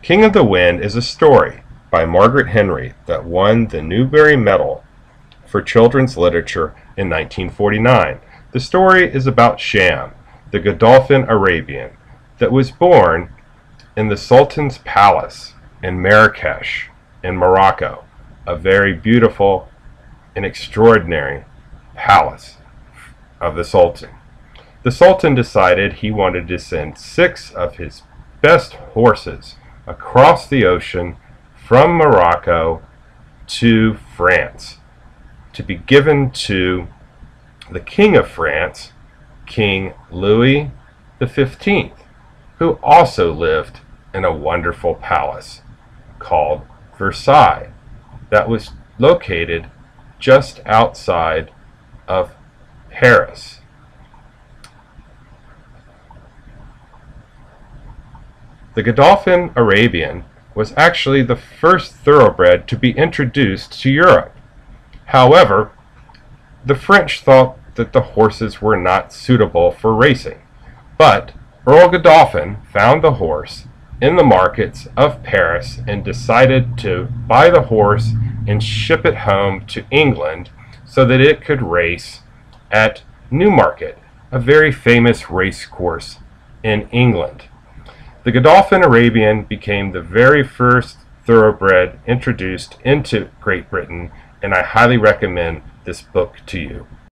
King of the Wind is a story by Margaret Henry that won the Newbery Medal for Children's Literature in 1949. The story is about Sham, the Godolphin Arabian, that was born in the Sultan's palace in Marrakesh in Morocco, a very beautiful and extraordinary palace of the Sultan. The Sultan decided he wanted to send six of his best horses across the ocean from Morocco to France to be given to the King of France, King Louis XV, who also lived in a wonderful palace called Versailles that was located just outside of Paris. The Godolphin Arabian was actually the first thoroughbred to be introduced to Europe. However, the French thought that the horses were not suitable for racing, but Earl Godolphin found the horse in the markets of Paris and decided to buy the horse and ship it home to England so that it could race at Newmarket, a very famous race course in England. The Godolphin Arabian became the very first thoroughbred introduced into Great Britain, and I highly recommend this book to you.